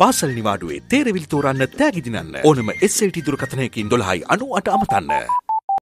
පාසල් නිවාඩුවේ තේරවිල් තෝරන්න තෑගිදිනන්න ඕනම එස්සට දුරකථනයකින් දොළහයි අනු අට අමතන්න.